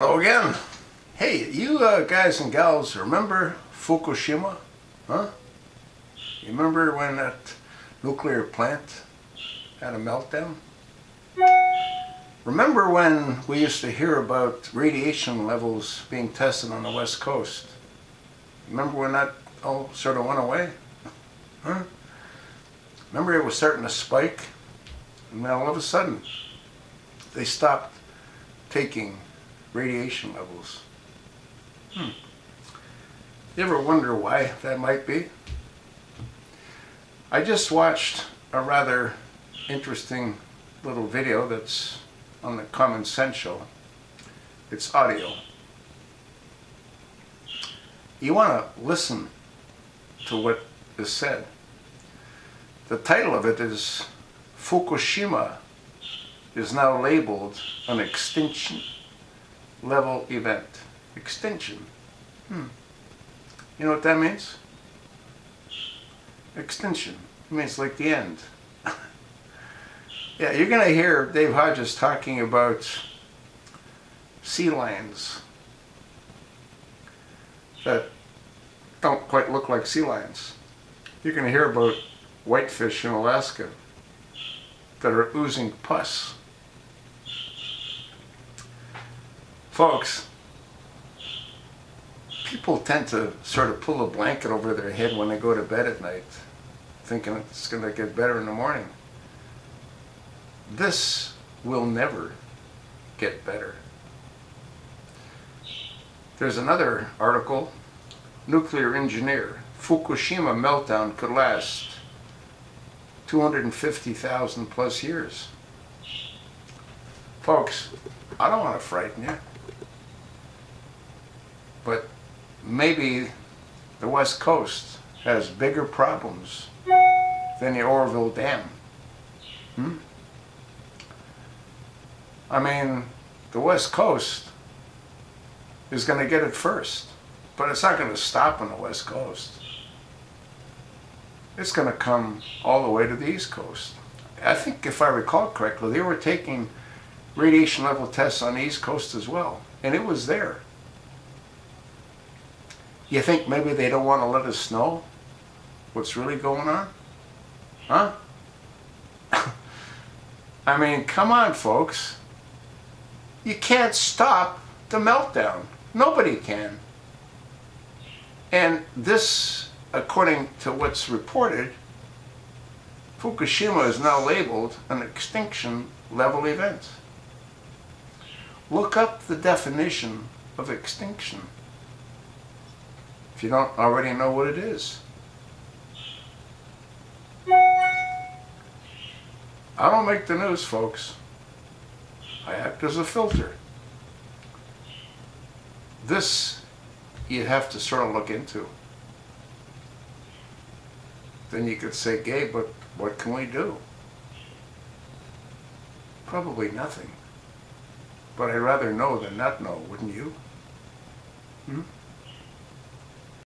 Hello again. Hey, you uh, guys and gals remember Fukushima? Huh? You remember when that nuclear plant had a meltdown? Remember when we used to hear about radiation levels being tested on the west coast? Remember when that all sort of went away? Huh? Remember it was starting to spike? And then all of a sudden, they stopped taking radiation levels. Hmm. You ever wonder why that might be? I just watched a rather interesting little video that's on the Common Sense Show. It's audio. You want to listen to what is said. The title of it is Fukushima is now labeled an extinction level event. Extinction. Hmm. You know what that means? Extinction. It means like the end. yeah, you're going to hear Dave Hodges talking about sea lions that don't quite look like sea lions. You're going to hear about whitefish in Alaska that are oozing pus. Folks, people tend to sort of pull a blanket over their head when they go to bed at night, thinking it's going to get better in the morning. This will never get better. There's another article, Nuclear Engineer, Fukushima meltdown could last 250,000 plus years. Folks, I don't want to frighten you but maybe the West Coast has bigger problems than the Oroville Dam. Hmm? I mean, the West Coast is going to get it first, but it's not going to stop on the West Coast. It's going to come all the way to the East Coast. I think, if I recall correctly, they were taking radiation level tests on the East Coast as well, and it was there. You think maybe they don't want to let us know what's really going on? Huh? I mean, come on, folks. You can't stop the meltdown. Nobody can. And this, according to what's reported, Fukushima is now labeled an extinction level event. Look up the definition of extinction if you don't already know what it is. I don't make the news, folks. I act as a filter. This you have to sort of look into. Then you could say, Gabe, but what can we do? Probably nothing. But I'd rather know than not know, wouldn't you? Hmm?